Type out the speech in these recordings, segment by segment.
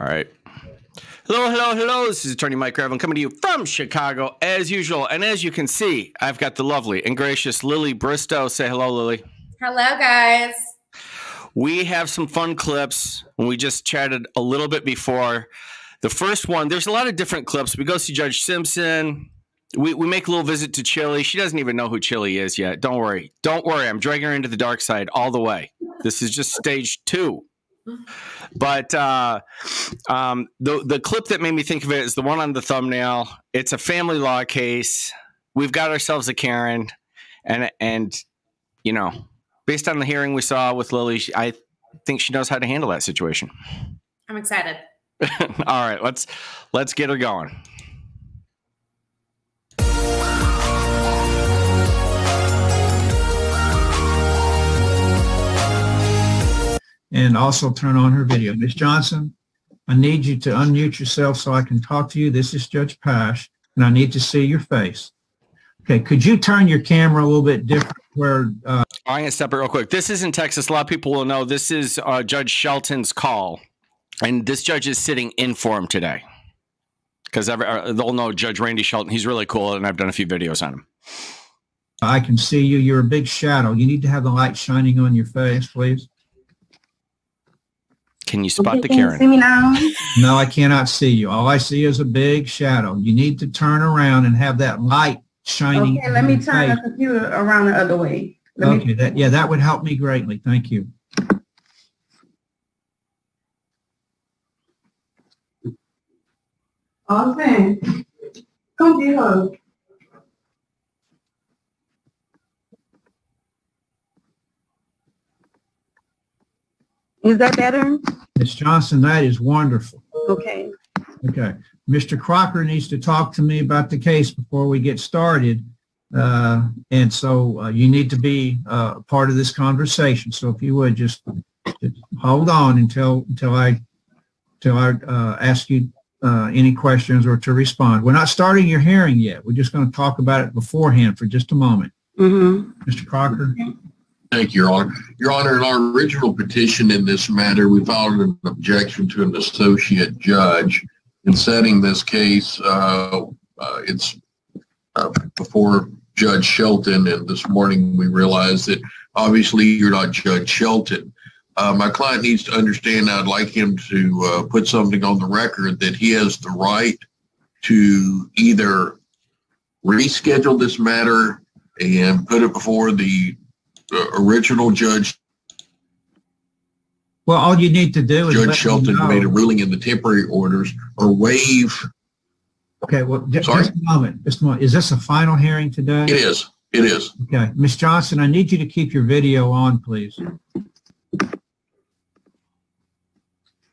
All right. Hello, hello, hello. This is Attorney Mike Gravel coming to you from Chicago as usual. And as you can see, I've got the lovely and gracious Lily Bristow. Say hello, Lily. Hello, guys. We have some fun clips. We just chatted a little bit before. The first one, there's a lot of different clips. We go see Judge Simpson. We, we make a little visit to Chille. She doesn't even know who Chille is yet. Don't worry. Don't worry. I'm dragging her into the dark side all the way. This is just stage two. But uh, um, the the clip that made me think of it is the one on the thumbnail. It's a family law case. We've got ourselves a Karen, and and you know, based on the hearing we saw with Lily, I think she knows how to handle that situation. I'm excited. All right, let's let's get her going. And also turn on her video. Ms. Johnson, I need you to unmute yourself so I can talk to you. This is Judge Paasche, and I need to see your face. Okay, could you turn your camera a little bit different where... Uh, I'm going to step it real quick. This is in Texas. A lot of people will know this is uh, Judge Shelton's call, and this judge is sitting in for him today. Because uh, they'll know Judge Randy Shelton. He's really cool, and I've done a few videos on him. I can see you. You're a big shadow. You need to have the light shining on your face, please. Can you spot the can Karen? see me now? No, I cannot see you. All I see is a big shadow. You need to turn around and have that light shining. Okay, let me in your turn the computer around the other way. Let me, Okay, that, yeah, that would help me greatly. Thank you. okay. Come Is that better? Ms. Johnson, that is wonderful. Okay. Okay. Mr. Crocker needs to talk to me about the case before we get started. Uh, and so uh, you need to be uh, part of this conversation. So if you would just, just hold on until until I until I uh, ask you uh, any questions or to respond. We're not starting your hearing yet. We're just going to talk about it beforehand for just a moment. Mm-hmm. Mr. Crocker. Thank you, Your Honor. Your Honor, in our original petition in this matter, we filed an objection to an associate judge. In setting this case, uh, uh, it's uh, before Judge Shelton, and this morning we realized that obviously you're not Judge Shelton. Uh, my client needs to understand, I'd like him to uh, put something on the record that he has the right to either reschedule this matter and put it before the uh, original judge, Well, all you need to do is Judge Shelton know. made a ruling in the temporary orders or waive. Okay, well, Sorry? just a moment. Just a moment. Is this a final hearing today? It is, it is. Okay, Ms. Johnson, I need you to keep your video on, please.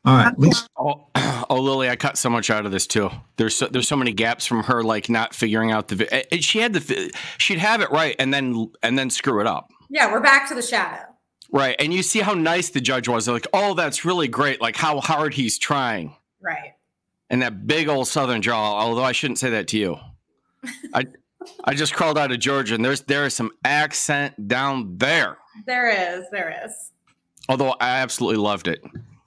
All right, Oh, oh, Lily, I cut so much out of this too. There's so, there's so many gaps from her like not figuring out the. vi- eh, She had the. She'd have it right and then and then screw it up. Yeah, we're back to the shadow. Right, and you see how nice the judge was. They're like, oh, that's really great. Like how hard he's trying, Right. and that big old southern jaw. Although I shouldn't say that to you. I I just crawled out of Georgia, and there's there is some accent down there. There is. There is. Although I absolutely loved it.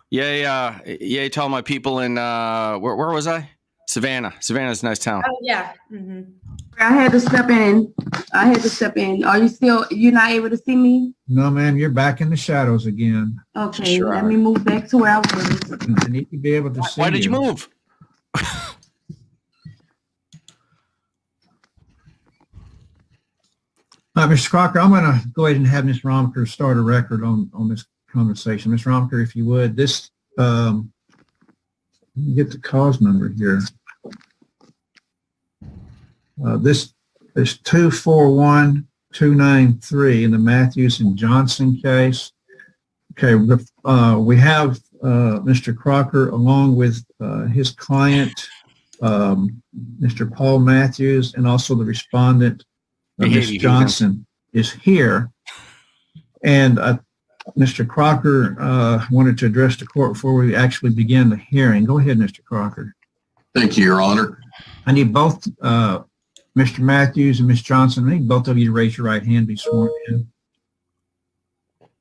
Yay, uh, yay! Tell my people in uh, where where was I? Savannah. Savannah's a nice town. Oh, yeah. hmm I had to step in. I had to step in. Are you still, you're not able to see me? no, ma'am, you're back in the shadows again. Okay, Sure let me move back to where I was. I need to be able to see Why did you move? Uh, Mr. Crocker, I'm going to go ahead and have Ms. Romker start a record on, on this conversation. Ms. Romker, if you would, this, um, let me get the cause number here. Uh, this is 241293 in the Matthews and Johnson case. Okay, uh, we have uh, Mr. Crocker along with uh, his client, um, Mr. Paul Matthews, and also the respondent, uh, Ms. Johnson, is here. And uh, Mr. Crocker uh, wanted to address the court before we actually begin the hearing. Go ahead, Mr. Crocker. Thank you, Your Honor. I need both uh, Mr. Matthews and Ms. Johnson, I need both of you to raise your right hand, and be sworn in.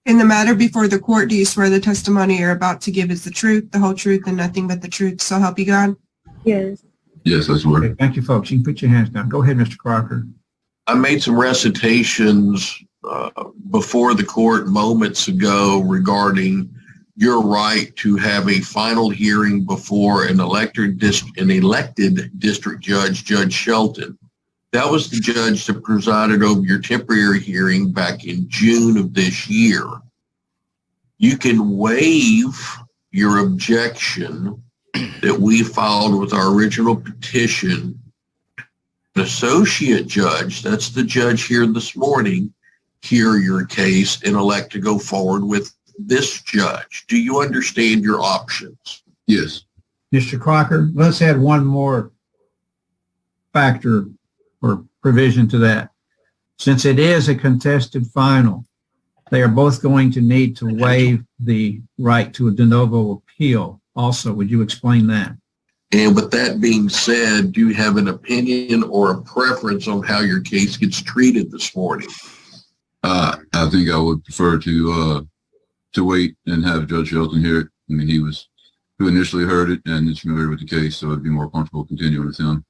In the matter before the court, do you swear the testimony you're about to give is the truth, the whole truth, and nothing but the truth, so help you God? Yes. Yes, I swear. Okay, Thank you, folks. You can put your hands down. Go ahead, Mr. Crocker. I made some recitations uh, before the court moments ago regarding your right to have a final hearing before an elected an elected district judge, Judge Shelton. That was the judge that presided over your temporary hearing back in June of this year. You can waive your objection that we filed with our original petition an associate judge, that's the judge here this morning, hear your case and elect to go forward with this judge. Do you understand your options? Yes, Mr. Crocker, let's add one more factor or provision to that. Since it is a contested final, they are both going to need to waive the right to a de novo appeal. Also, would you explain that? And with that being said, do you have an opinion or a preference on how your case gets treated this morning? Uh, I think I would prefer to, uh, to wait and have Judge Shelton hear it. I mean, he was, who initially heard it and is familiar with the case, so I'd be more comfortable continuing with him.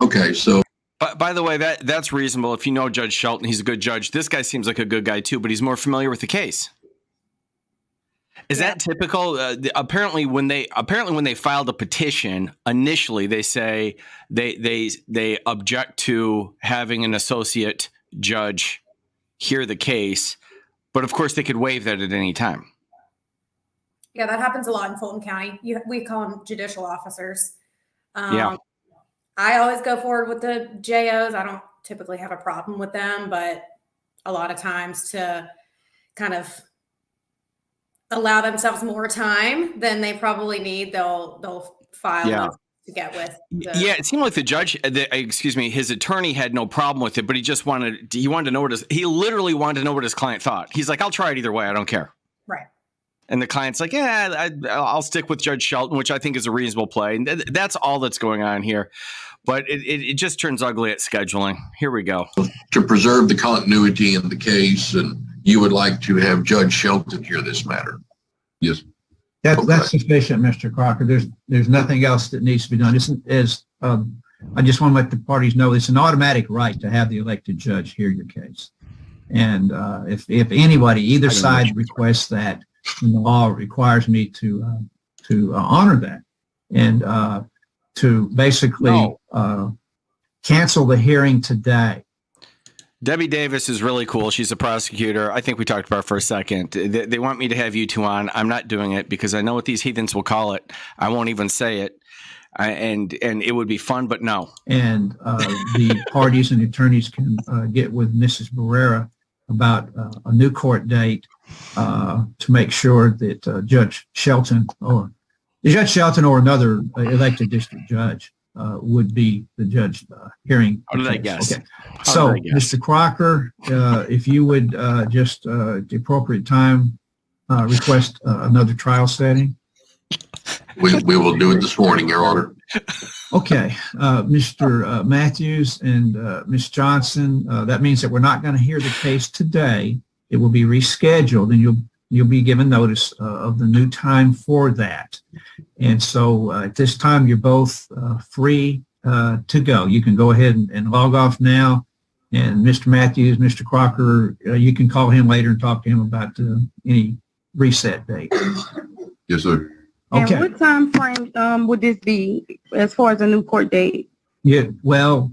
Okay, so By, by the way, that that's reasonable. If you know Judge Shelton, he's a good judge. This guy seems like a good guy too, but he's more familiar with the case. Is that typical? Uh, the- apparently, when they apparently when they filed a petition initially, they say they they they object to having an associate judge hear the case, but of course they could waive that at any time. Yeah, that happens a lot in Fulton County. You, we call them judicial officers. Um, Yeah. I always go forward with the JOs. I don't typically have a problem with them, but a lot of times to kind of allow themselves more time than they probably need, they'll they'll file Yeah. Those to get with. The, Yeah, it seemed like the judge, uh, the, excuse me, his attorney had no problem with it, but he just wanted he wanted to know what his he literally wanted to know what his client thought. He's like, "I'll try it either way. I don't care." Right. And the client's like, "Yeah, I, I'll stick with Judge Shelton," which I think is a reasonable play. And th- that's all that's going on here. But it, it, it just turns ugly at scheduling. Here we go. to preserve the continuity in the case, and you would like to have Judge Shelton hear this matter. Yes, That, that's sufficient, Mr. Crocker. There's, there's nothing else that needs to be done. This is, um, I just want to let the parties know it's an automatic right to have the elected judge hear your case. And, uh, if, if anybody, either I don't know. side requests that, the law requires me to, uh, to uh, honor that. And, uh, to basically, No. uh, cancel the hearing today. Debbie Davis is really cool. She's a prosecutor. I think we talked about for a second. They, they want me to have you two on. I'm not doing it because I know what these heathens will call it. I won't even say it. I, and and it would be fun, but no. and uh, the parties and attorneys can uh, get with Mrs. Barrera about uh, a new court date uh, to make sure that uh, Judge Shelton or Judge Shelton or another elected district judge uh, would be the judge uh, hearing. How did the I case. guess? Okay. How So, I guess? Mr. Crocker, uh, if you would uh, just uh, at the appropriate time uh, request uh, another trial setting. We, we will do it this morning, Your Honor. Okay, uh, Mr. uh, Matthews and uh, Ms. Johnson, uh, that means that we're not going to hear the case today. It will be rescheduled and you'll, you'll be given notice uh, of the new time for that. And so uh, at this time, you're both uh, free uh, to go. You can go ahead and, and log off now. And Mr. Matthews, Mr. Crocker, uh, you can call him later and talk to him about uh, any reset date. yes, sir. Okay. And what time frame um would this be as far as a new court date? Yeah, well,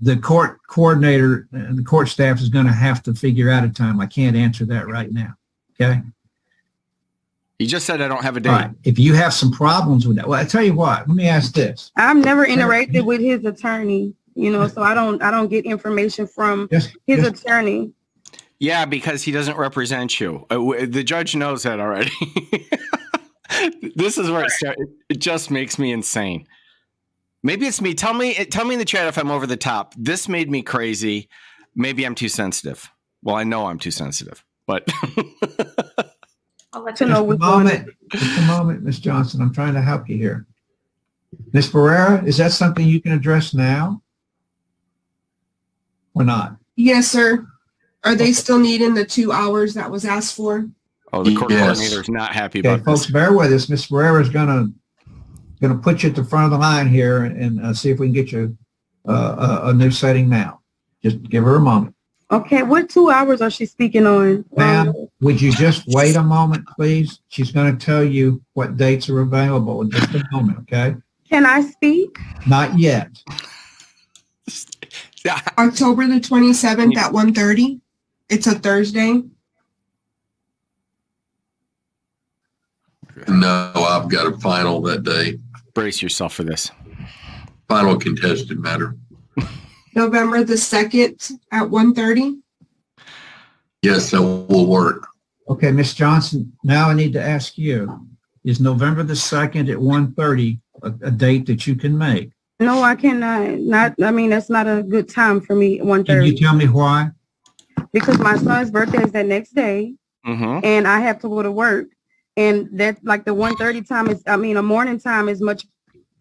the court coordinator and the court staff is going to have to figure out a time. I can't answer that right now. Okay. He just said I don't have a date. right. If you have some problems with that, well, I tell you what, let me ask this. I've never interacted with his attorney, you know, so I don't I don't get information from Just, his just- attorney. Yeah, because he doesn't represent you. Uh, the judge knows that already. this is where it starts. It just makes me insane. Maybe it's me. Tell me. Tell me in the chat if I'm over the top. This made me crazy. Maybe I'm too sensitive. Well, I know I'm too sensitive, but I'll let you know just a what's going on. moment, just a moment, Ms. Johnson. I'm trying to help you here. Ms. Barrera, is that something you can address now? Or not? Yes, sir. Are they still needing the two hours that was asked for? Oh, the court Yes. coordinator is not happy Okay, about folks, this. bear with us. Ms. Ferrera is gonna, gonna put you at the front of the line here and uh, see if we can get you uh, a, a new setting now. Just give her a moment. Okay, what two hours are she speaking on? Ma'am? Um, Would you just wait a moment, please? She's gonna tell you what dates are available in just a moment, okay? Can I speak? Not yet. October the twenty-seventh at 1:30. It's a Thursday. No, I've got a final that day, brace yourself for this. final contested matter. November the second at 1:30. Yes, that will work. Okay, Ms. Johnson, now I need to ask you, is November the 2nd at 1:30 a, a date that you can make? No, I cannot. Not. I mean, that's not a good time for me. One Can you tell me why? because my son's birthday is the next day, Mm-hmm. and I have to go to work. And that like the one thirty time is. I mean, a morning time is much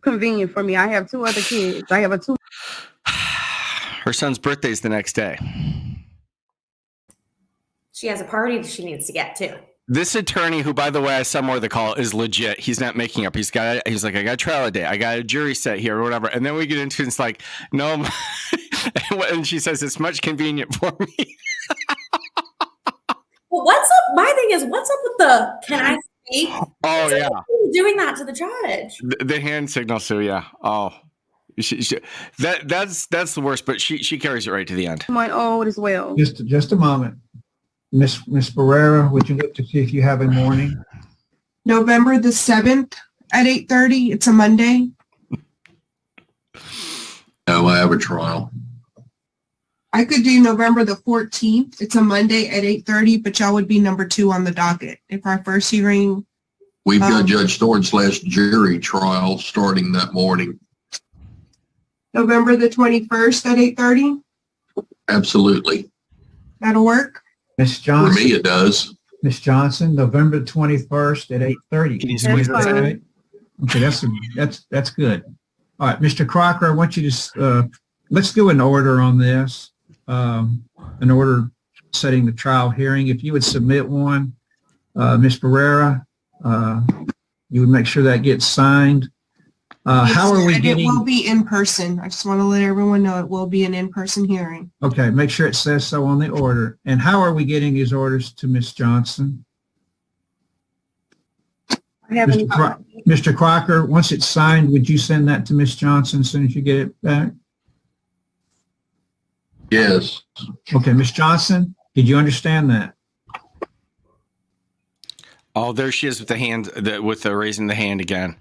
convenient for me. I have two other kids. I have a two. Her son's birthday is the next day. She has a party that she needs to get to. This attorney, who by the way I saw more of the call, is legit. He's not making up. He's got. He's like, I got a trial day. I got a jury set here or whatever. And then we get into it, it's like, no. and she says it's much convenient for me. Well, what's up? My thing is, what's up with the can I speak? Oh yeah, doing that to the judge. the, the hand signal. So yeah. Oh, she, she, that that's that's the worst. But she she carries it right to the end. month old as well. Just, just a moment. Miss, Miss Barrera, would you look to see if you have a morning? November the seventh at 8:30. It's a Monday. No, I have a trial. I could do November the 14th. It's a Monday at 8:30, but y'all would be number two on the docket. If our first hearing, We've got Um, Judge Thorne's last jury trial starting that morning. November the 21st at 8:30, Absolutely. that'll work. Miss Johnson. For Johnson, me, it does. Miss Johnson, November 21st at 8:30. Can you Is squeeze that that in? right? Okay, that's, that's, that's good. All right, Mr. Crocker, I want you to, s- uh, let's do an order on this. Um, an order setting the trial hearing. If you would submit one, uh, Ms. Barrera, uh, you would make sure that gets signed. Uh, how are we And It will be in person. I just want to let everyone know it will be an in-person hearing. okay, make sure it says so on the order. And how are we getting these orders to Ms. Johnson? I haven't. Mr. Cro- Mr. Crocker, once it's signed, would you send that to Ms. Johnson as soon as you get it back? Yes. Okay, Ms. Johnson, did you understand that? Oh, there she is with the hand, the, with the raising the hand again.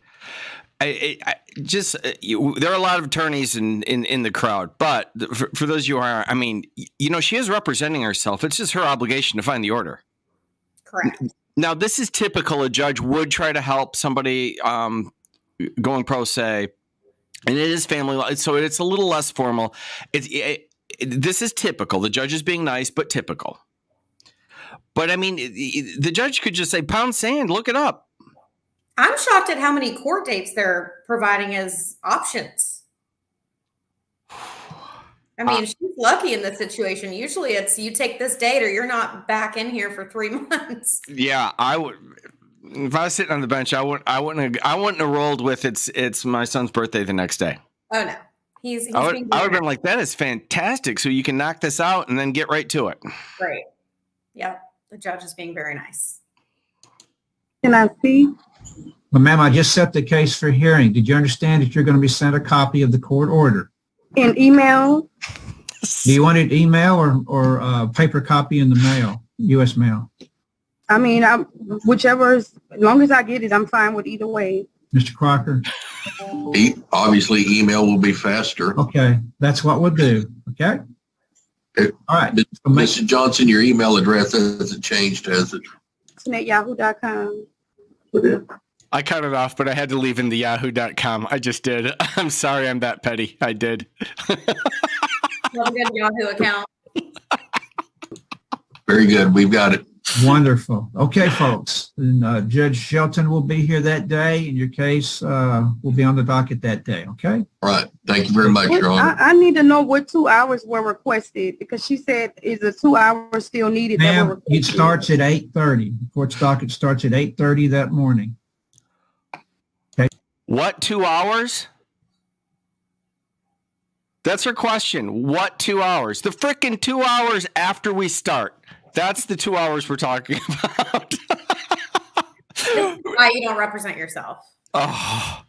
I, I, just uh, you, there are a lot of attorneys in, in, in the crowd, but for, for those you are, I mean, you know, she is representing herself. It's just her obligation to find the order. Correct. Now, this is typical. A judge would try to help somebody um, going pro se, and it is family law, so it's a little less formal. It's it, it, this is typical. The judge is being nice, but typical. But I mean, the judge could just say, "Pound sand, look it up." I'm shocked at how many court dates they're providing as options. I mean, uh, she's lucky in this situation. Usually it's you take this date or you're not back in here for three months. Yeah, I would. If I was sitting on the bench, I wouldn't. I wouldn't. Have, I wouldn't have rolled with it's. It's my son's birthday the next day. Oh no. He's, he's I would. being I would have been like, "That is fantastic!" So you can knock this out and then get right to it. great. Yep. The judge is being very nice. Can I speak? Well, ma'am, I just set the case for hearing. Did you understand that you're going to be sent a copy of the court order? In email? Do you want it email or, or uh paper copy in the mail, U.S. mail? I mean, I'm whichever. Is, as long as I get it, I'm fine with either way. Mr. Crocker? E- Obviously, email will be faster. Okay, that's what we'll do, okay? Okay. All right. Mr. Johnson, your email address hasn't changed, has it? It's at yahoo.com. I cut it off, but I had to leave in the yahoo.com. I just did. I'm sorry I'm that petty. I did. You a good Yahoo account. Very good. We've got it. Wonderful. Okay, folks. And uh, Judge Shelton will be here that day and your case uh, will be on the docket that day, okay? All right. Thank you very much, What- Your Honor. I, I need to know what two hours were requested because she said is the two hours still needed? Ma'am, it starts at eight thirty. Court's docket starts at eight thirty that morning. Okay. What two hours? That's her question. What two hours? The frickin' two hours after we start. That's the two hours we're talking about. Why you don't represent yourself? oh,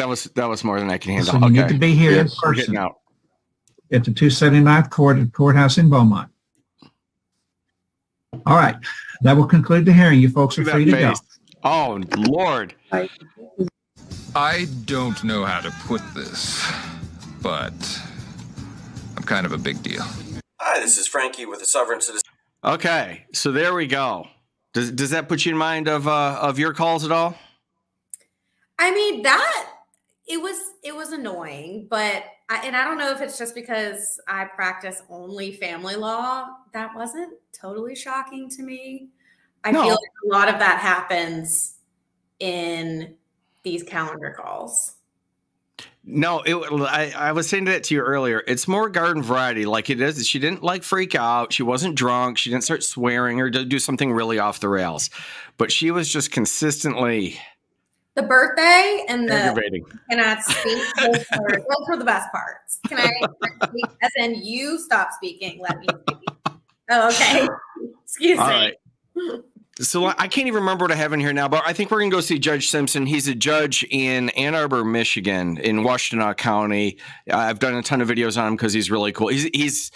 that was that was more than I can handle. So you need to be here in Yes, we're getting person out. at the two seventy-ninth court at courthouse in Beaumont. All right, that will conclude the hearing. You folks are free to go. Oh Lord. I don't know how to put this, but I'm kind of a big deal. Hi, this is Frankie with the Sovereign Citizen. Okay, so there we go. Does does that put you in mind of uh, of your calls at all? I mean that it was it was annoying, but I, and I don't know if it's just because I practice only family law. That wasn't totally shocking to me. I No. feel like a lot of that happens in these calendar calls. No, it, I, I was saying that to you earlier. It's more garden variety. Like it is. She didn't like freak out. She wasn't drunk. She didn't start swearing or do do something really off the rails. But she was just consistently The birthday and the cannot speak. Those were, the best parts. Can I speak? As in, you stop speaking. Let me speak. Oh, okay. Excuse All me. right. So I can't even remember what I have in here now, but I think we're gonna go see Judge Simpson. He's a judge in Ann Arbor, Michigan, in Washtenaw County. I've done a ton of videos on him because he's really cool. He's he's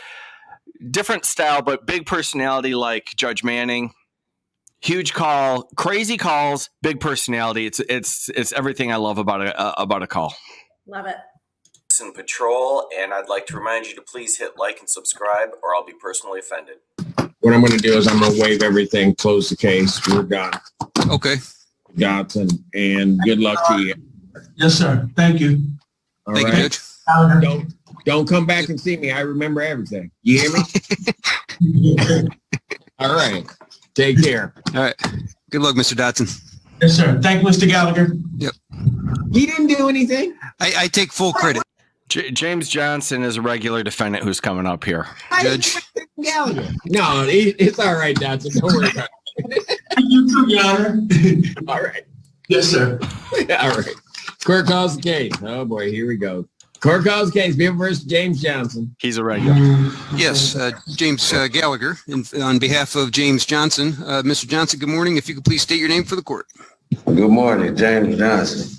different style, but big personality like Judge Manning. Huge call, crazy calls, big personality. It's it's it's everything I love about a uh, about a call. Love it. Citizen Patrol, and I'd like to remind you to please hit like and subscribe, or I'll be personally offended. What I'm gonna do is I'm gonna waive everything, close the case, we're done. Okay. Dotson, and good luck to you. Yes, sir. Thank you. All Thank you, right? Judge. Don't, don't come back and see me. I remember everything. You hear me? All right. Take care. All right. Good luck, Mr. Dotson. Yes, sir. Thank you, Mr. Gallagher. Yep. He didn't do anything. I, I take full credit. J- James Johnson is a regular defendant who's coming up here. I Judge. Gallagher. No, it- it's all right, Dotson. Don't worry about it. You too, Your Honor. All right. Yes, sir. All right. Court calls the case. Oh boy, here we go. Court calls the case. Bill versus James Johnson. He's a regular. Yes, uh, James uh, Gallagher, in, on behalf of James Johnson. Uh, Mr. Johnson, good morning. If you could please state your name for the court. Good morning, James Johnson.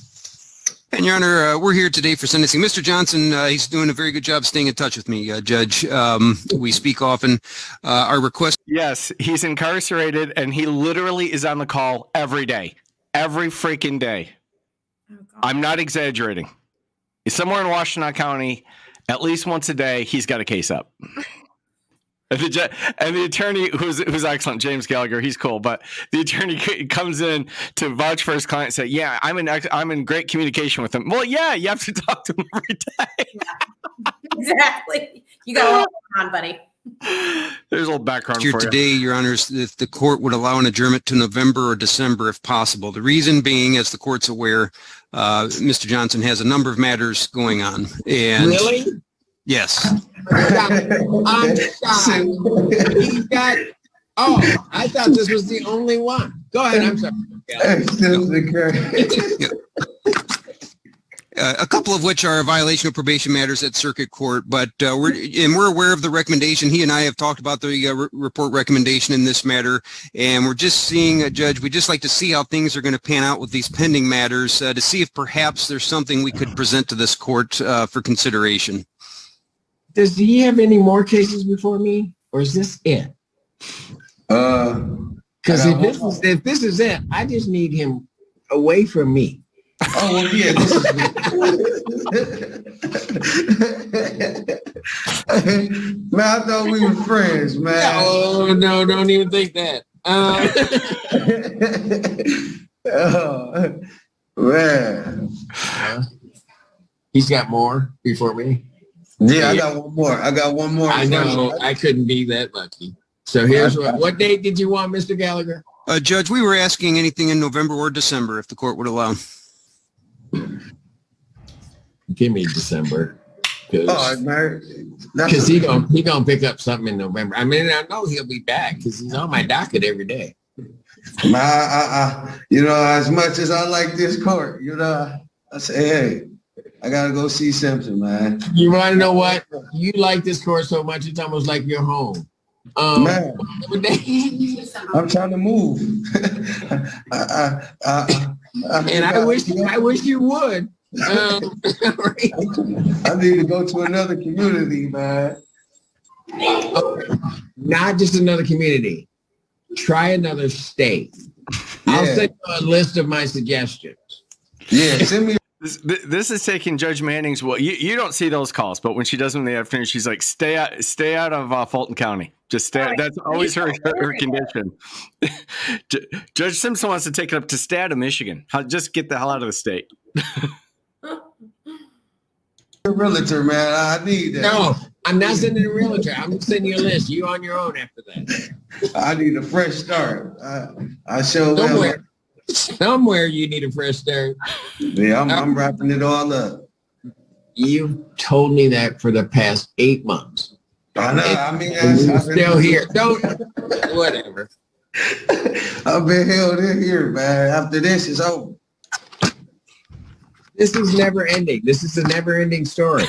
And Your Honor, uh, we're here today for sentencing. Mr. Johnson, uh, he's doing a very good job staying in touch with me, uh, Judge. Um, we speak often. Uh, our request Yes, he's incarcerated and he literally is on the call every day. Every freaking day. Oh, God. I'm not exaggerating. Somewhere in Washtenaw County, at least once a day, he's got a case up. And the, and the attorney, who's who's excellent, James Gallagher, he's cool. But the attorney comes in to vouch for his client, and say, "Yeah, I'm in I'm in great communication with him." Well, yeah, you have to talk to him every day. exactly. You got a lot going on, buddy. There's a little background here for you. today, Your Honors, if the court would allow an adjournment to November or December if possible. The reason being, as the court's aware, uh, Mr. Johnson has a number of matters going on. And Really? yes, I'm shocked. He's got. Oh, I thought this was the only one. Go ahead. I'm sorry. Uh, a couple of which are a violation of probation matters at circuit court, but uh, we're and we're aware of the recommendation. He and I have talked about the uh, re- report recommendation in this matter, and we're just seeing a judge. We'd just like to see how things are going to pan out with these pending matters uh, to see if perhaps there's something we could present to this court uh, for consideration. Does he have any more cases before me, or is this it? Uh, Because I if this is if this is it, I just need him away from me. oh, well, yeah. This is man, I thought we were friends, man. Oh no, don't even think that. Uh, oh, man. he's got more before me. Yeah, I got one more. I got one more. I know I couldn't be that lucky. So here's what. What date did you want, Mr. Gallagher? Uh, Judge, we were asking anything in November or December if the court would allow. Give me December. Cause, Oh. He gonna he gonna pick up something in November. I mean, I know he'll be back because he's on my docket every day. Man, I, I, I, you know, as much as I like this court, you know, I say, hey, I gotta go see Simpson, man. You want to know what? You like this court so much, it's almost like your home. Um, Man, I'm trying to move. I, I, I, I, and I wish I wish you would. Um, I need to go to another community, man. not just another community. Try another state. I'll send you a list of my suggestions. Yeah, send me. This, this is taking Judge Manning's. Well, you, you don't see those calls, but when she does them in the afternoon, she's like, "Stay out, stay out of uh, Fulton County. Just stay." That's always her her condition. Judge Simpson wants to take it up to state of Michigan. Just get the hell out of the state. Realtor, man. I need that. No, I'm not sending a realtor. I'm sending you a list. You on your own after that. I need a fresh start. I, I show them. Somewhere, somewhere you need a fresh start. Yeah, I'm, I'm wrapping it all up. You've told me that for the past eight months. I know. I mean, And I've been- still here. Don't. Whatever. I've been held in here, man. After this, it's over. This is never ending. This is a never ending story.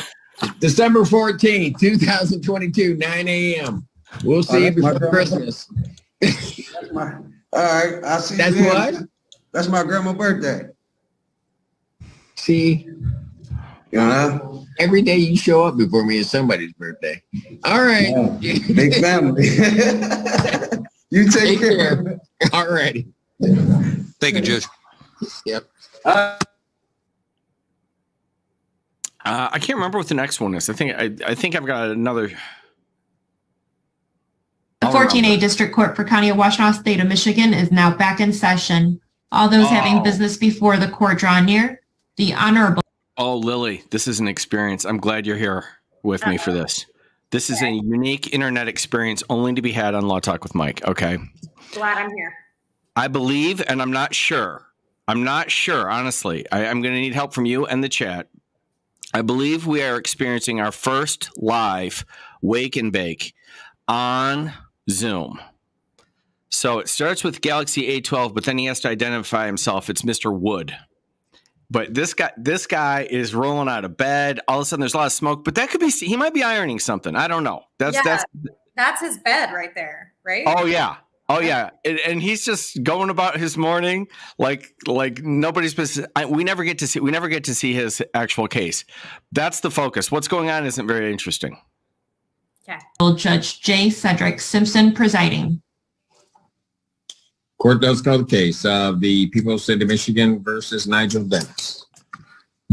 December 14th, 2022, 9 a.m. We'll see you that's my before. Christmas. My, all right, I'll see That's you then. what? That's my grandma's birthday. See, You know? every day you show up before me is somebody's birthday. All right. Yeah. Big family. you take, Take care. care. All righty. Thank you, Judge. Yep. Uh, Uh, I can't remember what the next one is. I think I, I think I've got another. The I'll 14A. District Court for County of Washtenaw, State of Michigan is now back in session. All those Oh. having business before the court draw near. The Honorable Oh, Lily, this is an experience. I'm glad you're here with me for this. This is a unique internet experience only to be had on Law Talk with Mike. Okay. Glad I'm here. I believe, and I'm not sure. I'm not sure, honestly. I, I'm going to need help from you and the chat. I believe we are experiencing our first live wake and bake on Zoom. So it starts with Galaxy A12, but then he has to identify himself. It's Mr. Wood. But this guy, this guy is rolling out of bed. All of a sudden, there's a lot of smoke. But that could be he might be ironing something. I don't know. That's yeah, that's that's his bed right there, right? Oh yeah. Oh yeah, and, and he's just going about his morning like like nobody's business. I, we never get to see we never get to see his actual case. That's the focus. What's going on isn't very interesting. Okay. Judge J. Cedric Simpson presiding. Court does call the case of the people of state of Michigan versus Nigel Dennis.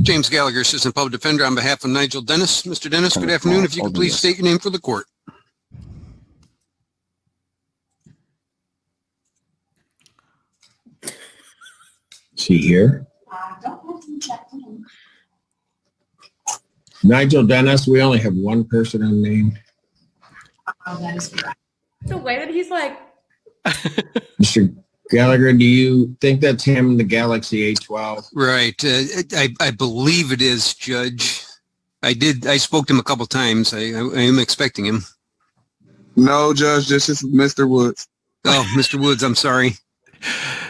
James Gallagher, Assistant Public Defender, on behalf of Nigel Dennis. Mr. Dennis, good afternoon. If you could please state your name for the court. Is he here? Nigel Dennis, we only have one person unnamed. The way that he's like, Mr. Gallagher, do you think that's him, the Galaxy A12? Right. Uh, I, I believe it is, Judge. I did, I spoke to him a couple times. I, I, I am expecting him. No, Judge, this is Mr. Woods. Oh, Mr. Woods, I'm sorry.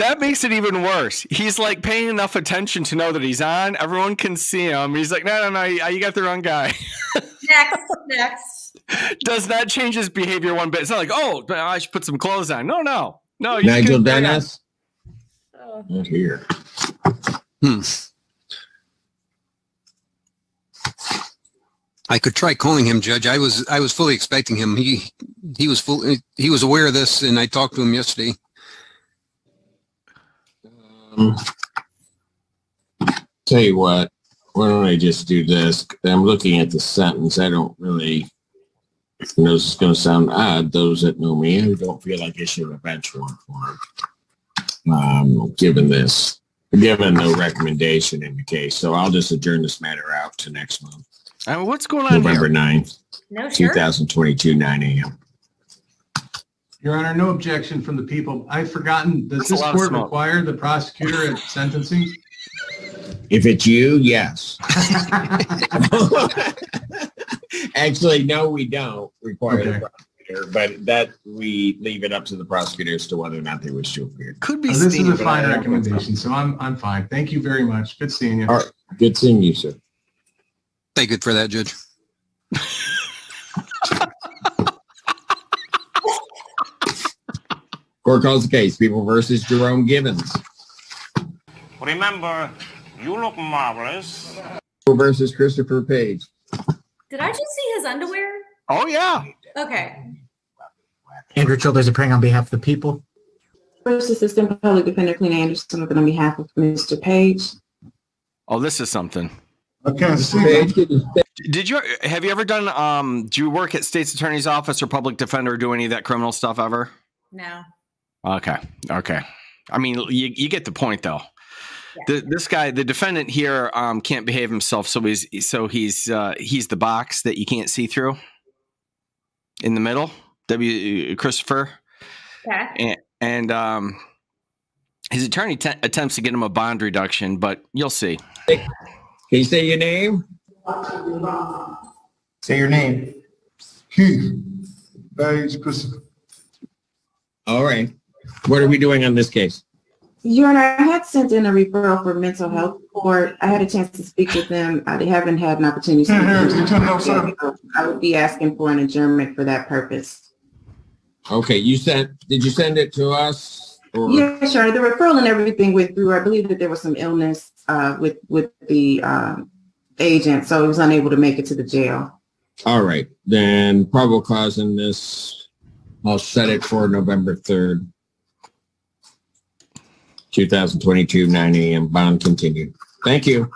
That makes it even worse. He's like paying enough attention to know that he's on. Everyone can see him. He's like, no, no, no, you you got the wrong guy. next, next. Does that change his behavior one bit. It's not like, oh, I should put some clothes on. No, no, no. you Nigel can- Dennis? Oh. Not here. Hmm. I could try calling him, Judge. I was I was fully expecting him. He he was full he was aware of this, and I talked to him yesterday. Um, tell you what, why don't I just do this? I'm looking at the sentence. I don't really, I know this is going to sound odd. Those that know me, I don't feel like issuing a bench warrant for him. Um, given this, given no recommendation in the case. So I'll just adjourn this matter out to next month, I mean, what's going on November here? 9th, No shirt. 2022, 9 a.m. Your Honor, no objection from the people. I've forgotten, does That's this court require the prosecutor at sentencing? If it's you, yes. Actually, no, we don't require the prosecutor, but that we leave it up to the prosecutor as to whether or not they wish to appear. Could be Uh, This is a fine recommendation, so I'm, I'm fine. Thank you very much. Good seeing you. All right. Good seeing you, sir. Thank you for that, Judge. Court calls the case. People versus Jerome Gibbons. Remember, you look marvelous. People versus Christopher Page. Did I just see his underwear? Oh yeah. Okay. Andrew Childers appearing on behalf of the people. First Assistant Public Defender Clint Anderson on behalf of Mr. Page. Oh, this is something. I can't see. Page, can you Did you have you ever done um do you work at state's attorney's office or public defender or do any of that criminal stuff ever? No. Okay. Okay. I mean, you, you get the point though. The, this guy, the defendant here, um, can't behave himself, so he's so he's uh, he's the box that you can't see through in the middle. W. Christopher, Okay. and, and um, his attorney te- attempts to get him a bond reduction, but you'll see. Can you say your name? Say your name. Keith. Page Christopher. All right. What are we doing on this case? Your Honor, I had sent in a referral for mental health court. I had a chance to speak with them. I haven't had an opportunity. to Here, here, you turn it off. I would be asking for an adjournment for that purpose. Okay, you sent, did you send it to us? Or, Yeah, sure. The referral and everything went through. I believe that there was some illness uh, with with the um, agent, so he was unable to make it to the jail. all right, then probable cause in this, I'll set it for November 3rd. 2022, 9 a.m. Bond continued. Thank you.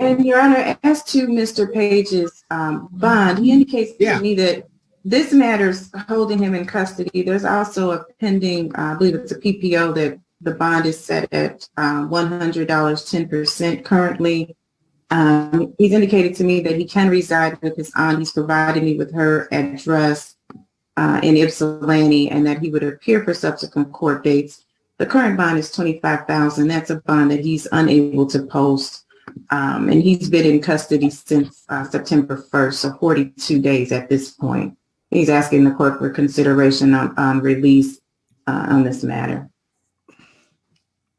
And Your Honor, as to Mr. Page's um, bond, he indicates to me that this matters holding him in custody. There's also a pending, uh, I believe it's a PPO that the bond is set at uh, $100, 10% currently. Um, he's indicated to me that he can reside with his aunt. He's provided me with her address uh, in Ypsilanti and that he would appear for subsequent court dates. The current bond is 25,000. That's a bond that he's unable to post. Um, and he's been in custody since uh, September 1st, so 42 days at this point. He's asking the court for consideration on, on release uh, on this matter.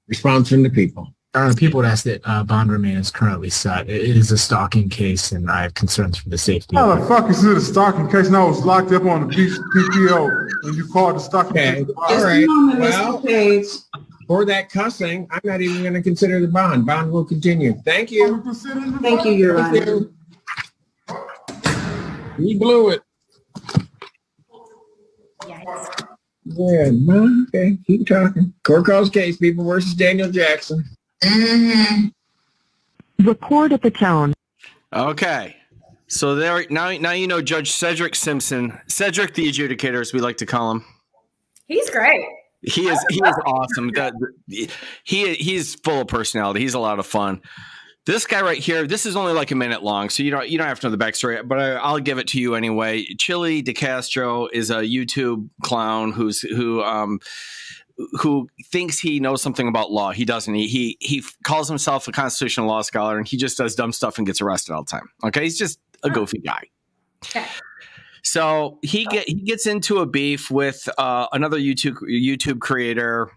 Response from the people. Uh, people would ask that uh, bond remain is currently set. It is a stalking case, and I have concerns for the safety. How the fuck is it a stalking case and I was locked up on the PPO when you called the stalking Okay, case? all right. Well, for that cussing, I'm not even going to consider the bond. Bond will continue. Thank you. Thank you, Your Honor. you. He blew it. Yes. Yeah, well, okay, keep talking. Court calls case, people versus Daniel Jackson. Record at the tone. Okay. So there now now you know Judge Cedric Simpson. Cedric the adjudicator, as we like to call him. He's great. He is he is awesome. That he he's full of personality. He's a lot of fun. This guy right here, this is only like a minute long, so you don't you don't have to know the backstory, but I, I'll give it to you anyway. Chille DeCastro is a YouTube clown who's who um who thinks he knows something about law. He doesn't. He he he calls himself a constitutional law scholar, and he just does dumb stuff and gets arrested all the time. Okay, he's just a goofy guy. Okay. So he get he gets into a beef with uh, another YouTube YouTube creator,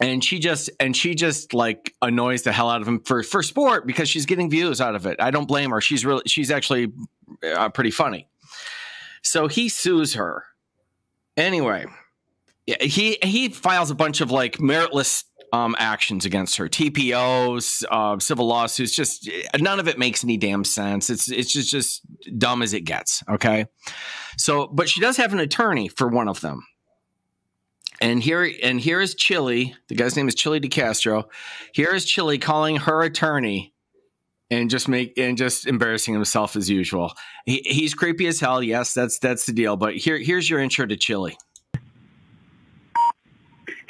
and she just and she just like annoys the hell out of him for for sport because she's getting views out of it. I don't blame her. She's really she's actually uh, pretty funny. So he sues her. Anyway, yeah, he he files a bunch of like meritless um, actions against her, TPOs, uh, civil lawsuits. Just none of it makes any damn sense. It's it's just just dumb as it gets. Okay, so but she does have an attorney for one of them, and here and here is Chille. The guy's name is Chille DeCastro. Here is Chille calling her attorney. And just make and just embarrassing himself as usual. He, he's creepy as hell. Yes, that's that's the deal. But here here's your intro to Chille.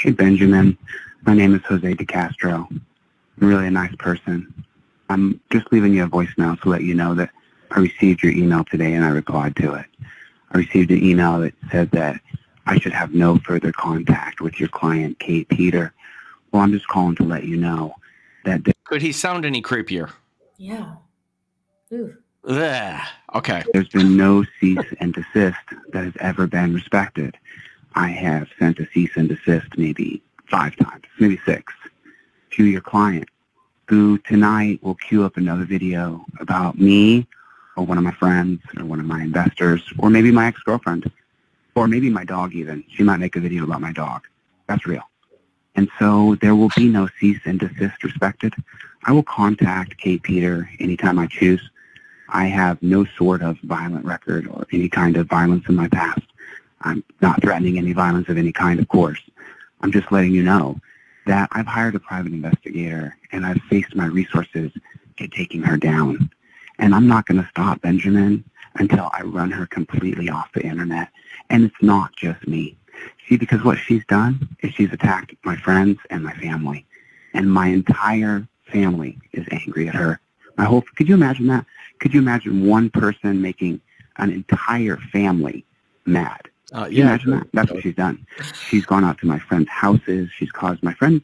Hey, Benjamin. My name is Jose De Castro. I'm really a nice person. I'm just leaving you a voicemail to let you know that I received your email today and I replied to it. I received an email that said that I should have no further contact with your client, Kate Peter. Well, I'm just calling to let you know that. The- Could he sound any creepier? Yeah. Ooh. Ugh. Okay. There's been no cease and desist that has ever been respected. I have sent a cease and desist maybe five times, maybe six, to your client, who tonight will queue up another video about me or one of my friends or one of my investors or maybe my ex-girlfriend or maybe my dog even. She might make a video about my dog. That's real. And so there will be no cease and desist respected. I will contact Kate Peter anytime I choose. I have no sort of violent record or any kind of violence in my past. I'm not threatening any violence of any kind, of course. I'm just letting you know that I've hired a private investigator and I've faced my resources to taking her down. And I'm not going to stop Benjamin until I run her completely off the internet. And it's not just me. See, because what she's done is she's attacked my friends and my family. And my entire family is angry at her. My whole, could you imagine that? Could you imagine one person making an entire family mad? Uh, yeah. imagine that? That's what she's done. She's gone out to my friends' houses. She's caused my friend.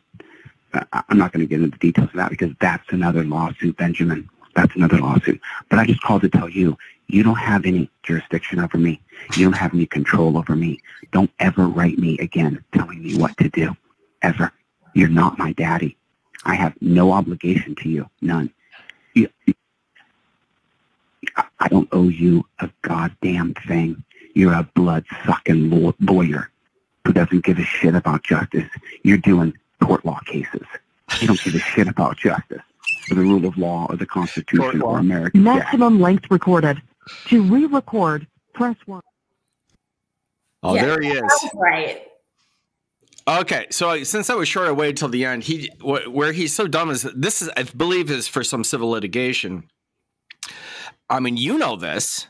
Uh, I'm not going to get into the details of that because that's another lawsuit, Benjamin. That's another lawsuit. But I just called to tell you, you don't have any jurisdiction over me. You don't have any control over me. Don't ever write me again telling me what to do. Ever. You're not my daddy. I have no obligation to you. None. You, I- I don't owe you a goddamn thing. You're a blood-sucking law- lawyer who doesn't give a shit about justice. You're doing court law cases. You don't give a shit about justice or the rule of law or the Constitution or American debt. Maximum length recorded. To re-record, press 1. Oh, Yeah, there he is. right. Okay, so since I was short, I waited till the end. He wh- where he's so dumb is this is I believe is for some civil litigation. I mean, you know this.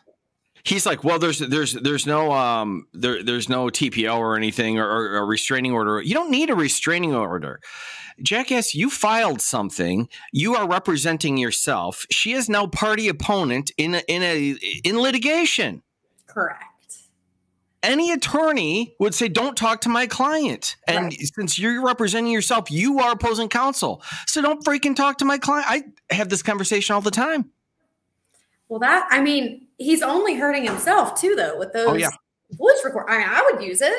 He's like, well, there's there's there's no um there there's no TPO or anything or, a restraining order. You don't need a restraining order. Jackass, you filed something. You are representing yourself. She is now party opponent in a, in a in litigation Correct. any attorney would say, "Don't talk to my client." And since you're representing yourself, you are opposing counsel. So don't freaking talk to my client. I have this conversation all the time. Well, that I mean, he's only hurting himself too, though, with oh, those Oh, yeah. voice record. I mean, I would use it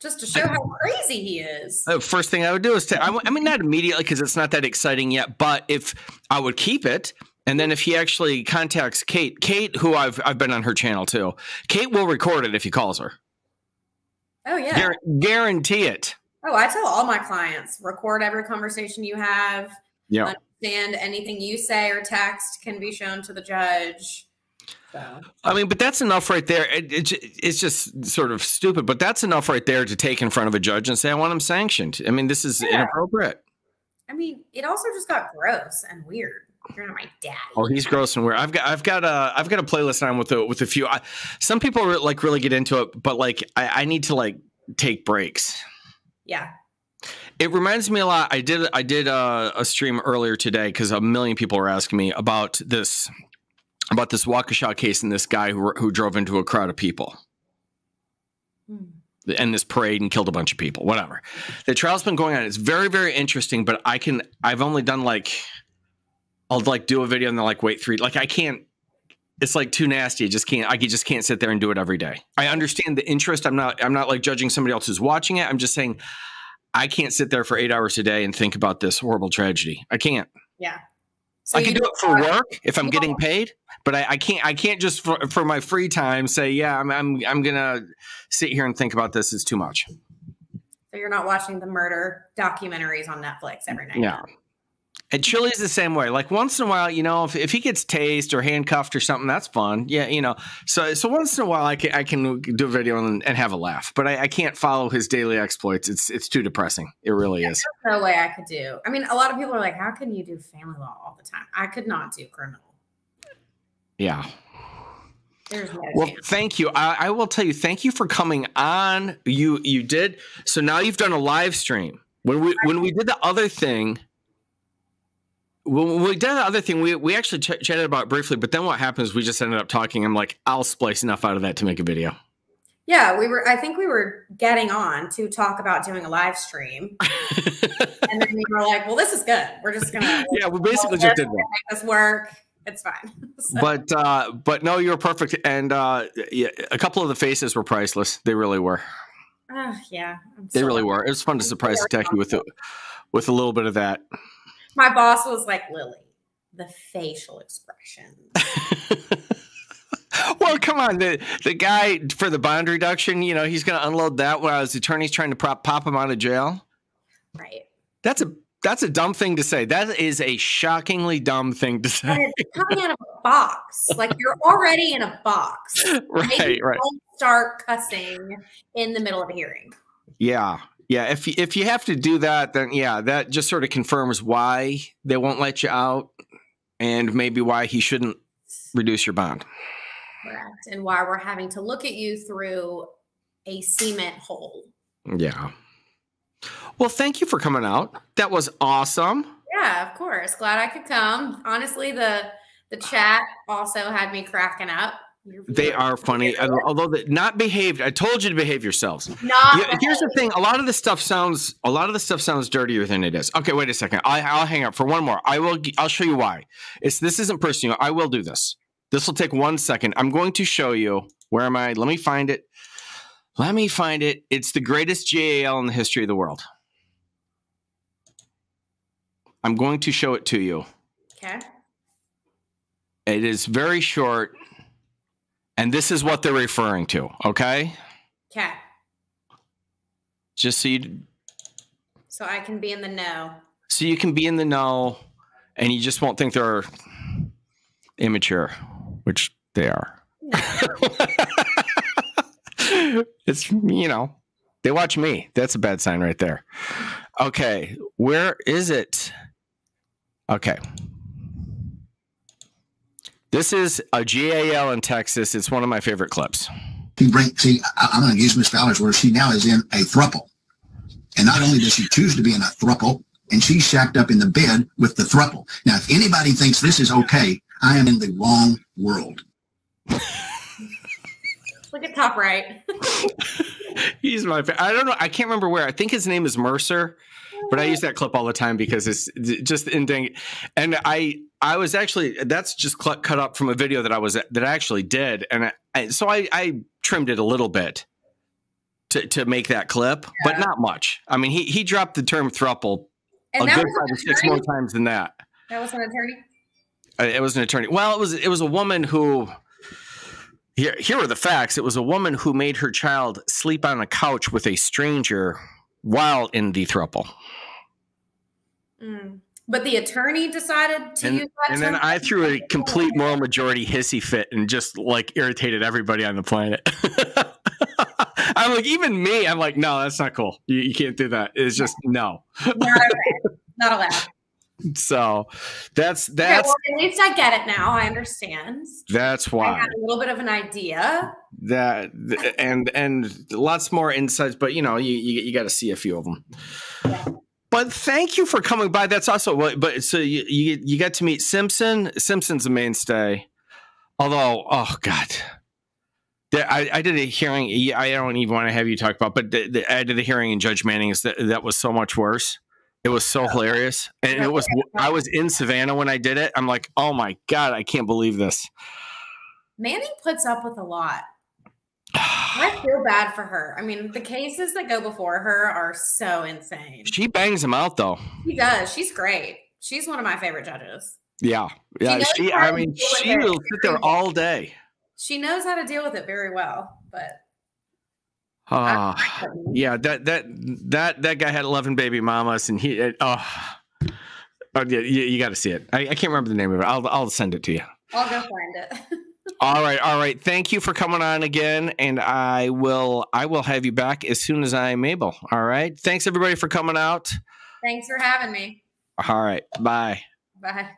just to show how crazy he is. The first thing I would do is to, I, I mean, not immediately because it's not that exciting yet, but if I would keep it. And then if he actually contacts Kate, Kate, who I've I've been on her channel too, Kate will record it if he calls her. Oh yeah. Guar- guarantee it. Oh, I tell all my clients record every conversation you have. Yeah. Understand anything you say or text can be shown to the judge. So I mean, but that's enough right there. It, it, it's just sort of stupid, but that's enough right there to take in front of a judge and say, I want him sanctioned. I mean, this is Yeah. inappropriate. I mean, it also just got gross and weird. You're not my dad. Oh, he's gross and weird. I've got, I've got a, I've got a playlist on with a, with a few. I, some people are, like really get into it, but like I, I need to like take breaks. Yeah. It reminds me a lot. I did, I did a, a stream earlier today because a million people were asking me about this, about this Waukesha case and this guy who, who drove into a crowd of people. Hmm. and this parade and killed a bunch of people whatever. The trial's been going on. It's very very interesting but i can i've only done like i'll like do a video and then like wait three like i can't it's like too nasty. I just can't i just can't sit there and do it every day. I understand the interest. I'm not i'm not like judging somebody else who's watching it. I'm just saying i can't sit there for eight hours a day and think about this horrible tragedy. I can't. Yeah. I can do it for work if I'm getting paid, but I, I can't. I can't just for, for my free time say, "Yeah, I'm, I'm I'm gonna sit here and think about this." Is too much. So you're not watching the murder documentaries on Netflix every night. Yeah. And Chille's the same way. Like once in a while, you know, if, if he gets tased or handcuffed or something, that's fun. Yeah, you know. So so once in a while, I can I can do a video and, and have a laugh. But I, I can't follow his daily exploits. It's it's too depressing. It really is. There's no way I could do. I mean, a lot of people are like, "How can you do family law all the time?" I could not do criminal. Yeah. No Well, thank you. I, I will tell you, thank you for coming on. You you did. So now you've done a live stream. When we when we did the other thing, when we did the other thing, we we actually ch- chatted about it briefly. But then what happens? We just ended up talking. I'm like, I'll splice enough out of that to make a video. Yeah, we were. I think we were getting on to talk about doing a live stream, and then we were like, "Well, this is good. We're just gonna." Yeah, we basically just did that. Make this work. It's fine. So- But uh, but no, you were perfect, and uh, yeah, a couple of the faces were priceless. They really were. Ah, yeah, I'm They so- really were. It was fun to surprise attack you with a, with a little bit of that. My boss was like, "Lily, the facial expression." Well, come on, the the guy for the bond reduction, you know, he's going to unload that while his attorney's trying to prop, pop him out of jail. Right. That's a that's a dumb thing to say. That is a shockingly dumb thing to And say. it's coming out of a box. Like you're already in a box. Right, Maybe right. Don't start cussing in the middle of a hearing. Yeah. Yeah, if you- if you have to do that, then yeah, that just sort of confirms why they won't let you out, and maybe why he shouldn't reduce your bond. Correct. And why we're having to look at you through a cement hole. Yeah. Well, thank you for coming out. That was awesome. Yeah, of course. Glad I could come. Honestly, the the chat also had me cracking up. Your They are funny, although the, not behaved. I told you to behave yourselves. Not Yeah, here's the thing: a lot of the stuff sounds a lot of the stuff sounds dirtier than it is. Okay, wait a second. I, I'll hang up for one more. I will. I'll show you why. It's this isn't personal. I will do this. This will take one second. I'm going to show you. Where am I? Let me find it. Let me find it. It's the greatest JAL in the history of the world. I'm going to show it to you. Okay. It is very short, and this is what they're referring to. Okay, Okay. just so you So I can be in the know. so you can be in the know and you just won't think they're immature which they are it's you know they watch me that's a bad sign right there okay where is it okay this is a gal in texas it's one of my favorite clips She bring see, I, I'm going to use Miss Fowler's word. She now is in a thruple, and not only does she choose to be in a thruple, and she's shacked up in the bed with the thruple. Now, if anybody thinks this is okay, I am in the wrong world. Look at top right. He's my fa- I don't know. I can't remember where. I think his name is Mercer, but I use that clip all the time because it's just in dang. And I I was actually that's just cl- cut up from a video that I was that I actually did, and I, I, so I I trimmed it a little bit to to make that clip, but not much. I mean, he he dropped the term thruple And a good five or six more times than that. That was an attorney. Uh, It was an attorney. Well, it was it was a woman who. Here, here are the facts. It was a woman who made her child sleep on a couch with a stranger while in the throuple. Mm. But the attorney decided to And, use that. and then? I threw a complete moral majority hissy fit and just like irritated everybody on the planet. I'm like, even me, I'm like, no, that's not cool. You, you can't do that. It's just no. Not allowed. Not allowed. So that's Okay, that's well, at least I get it now. I understand. that's why I had a little bit of an idea. that and and lots more insights but you know you you, you got to see a few of them but thank you for coming by. That's also what but so you, you you got to meet simpson. Simpson's a mainstay. Although oh god. I, I did a hearing i don't even want to have you talk about but the, the, i did a hearing in judge manning's that, that was so much worse it was so hilarious and it was i was in savannah when i did it i'm like oh my god i can't believe this Manning puts up with a lot. I feel bad for her. I mean, the cases that go before her are so insane. she bangs him out though She does. She's great. She's one of my favorite judges. Yeah, yeah. knows she I mean, she will sit there all day. She knows how to deal with it very well. But Ah, yeah. That that that that guy had eleven baby mamas, and he. it- Oh, oh yeah, you, you got to see it. I, I can't remember the name of it. I'll I'll send it to you. I'll go find it. All right, all right. Thank you for coming on again, and I will I will have you back as soon as I'm able. All right. Thanks everybody for coming out. Thanks for having me. All right. Bye. Bye.